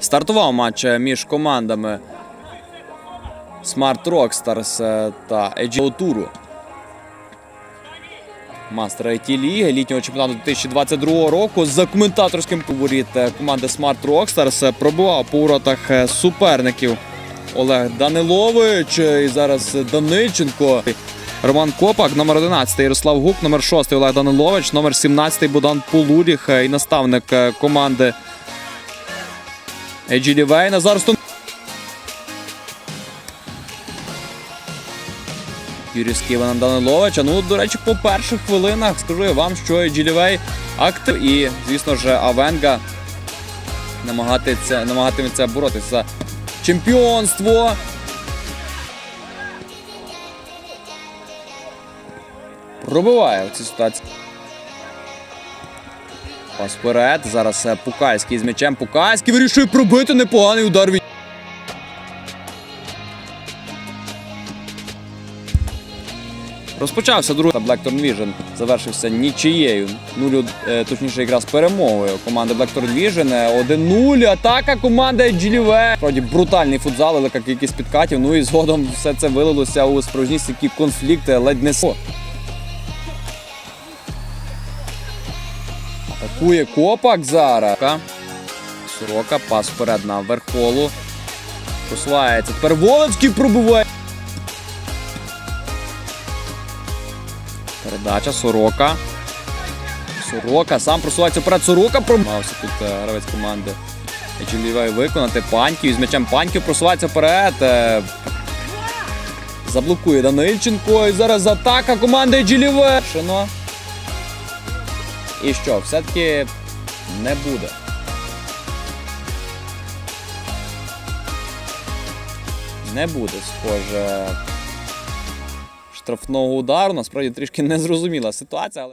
Стартував матч е, між командами Smart Rockstars е, та EGO Tour. Мастер IT Ліги літнього чемпіонату 2022 року за коментаторським поворіт е, команди Smart Rockstars пробивав по воротах суперників Олег Данилович і зараз Данильченко. Роман Копак, номер 11 Ярослав Гук, номер 6 Олег Данилович, номер 17 Богдан Полуріх і наставник команди Еджі Вейна. Зараз то Юрійський Іван Данилович. А ну, до речі, по перших хвилинах скажу я вам, що Еджілівей актив і, звісно ж, Авенга намагатиметься, намагатиметься боротися за чемпіонство. Пробиває в цій ситуації. Пас вперед. Зараз е, Пукальський з м'ячем. Пукальський вирішує пробити непоганий удар від. Розпочався другий та Blackthorn Vision. Завершився нічиєю. Нулю, е, точніше, якраз перемогою команди Blackthorn Vision. Е, 1-0. Атака команди Джиліве. Справді брутальний футзал, велика кількість підкатів. Ну і згодом все це вилилося у справжнісінькі конфлікти, ледь не Атакує Копак зараз. Сорока, пас вперед на Верхолу. Просувається. Тепер Волецький пробиває. Передача Сорока. Сорока сам просувається вперед. Сорока промався тут е, гравець команди. Ечелівай виконати. Паньків з м'ячем Паньків просувається вперед. Е, Заблокує Данильченко. І зараз атака команди Ечеліве. Шино. І що, все-таки не буде. Не буде, схоже. Штрафного удару. Насправді трішки незрозуміла ситуація. Але...